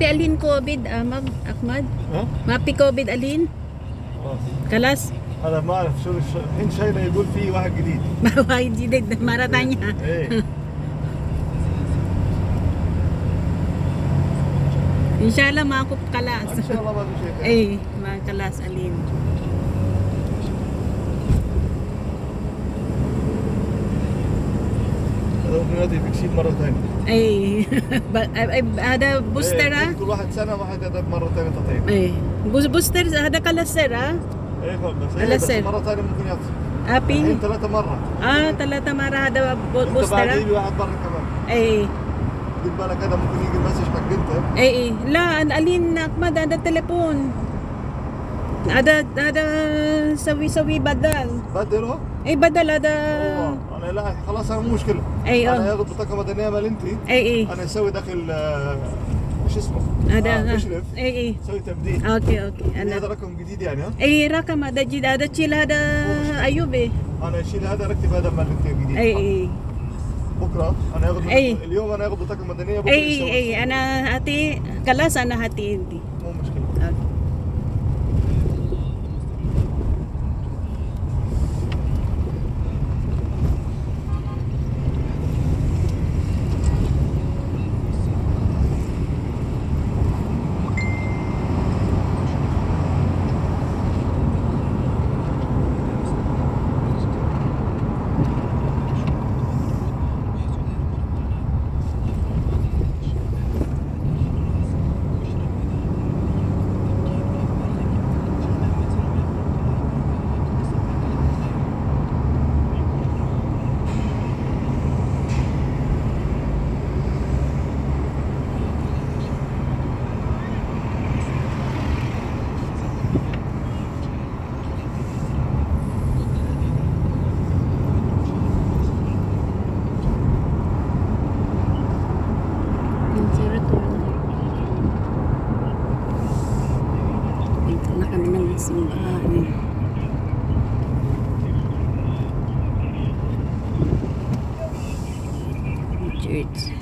Mapi alin COVID, Ahmad, Ahmad? ها؟ Mapi COVID alin? آه. Kalas? انا ما اعرف شو شو- الحين شايله يقول في واحد جديد Bawa jidid marah tanya. ايه Inshallah makop kalas. ان شاء الله ما في شيء ثاني. Eh, mga kalas alin. ممكن يأتي بيكسيد مرة ثانية ay- ada booster إيه،? كل واحد سنة واحد هذا مرة ثانية تطعيم bus- booster ada kalas sir ah? إيه بس إيه بس. مرة ثانية ممكن يعطي Api? الحين ثلاثة مرة Ah, talata marah ada bu- أنت booster بعد ah? يجي واحد مرة كمان Eh, دير بالك هذا ممكن يجي المسج حق أنت eh, eh. La, an- alin Ahmad ada telepon. Ada ada sawi-sawi badal. بدله Eh, badal ada. أنا لا خلاص أنا مو مشكلة أي، آه. أنا ياخذ بطاقه مدنيه مال أنت Eh, eh. أنا أسوي داخل آه، إيش اسمه؟ Ada. آه، ah. اشرف Eh, eh. أسوي تبديل Okay, okay. هذا Ana. رقم جديد يعني ها rakam ada jid ada chill ada Ayub eh. أنا اشيل هذا اركب هذا مال أنت الجديد Eh, eh. بكرة أنا أي. اليوم أنا ياخذ بطاقه مدنيه بكرة Eh, يسوي eh, ana hati kalas ana hati Somebody, Dude.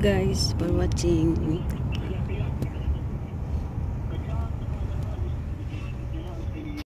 Guys for watching.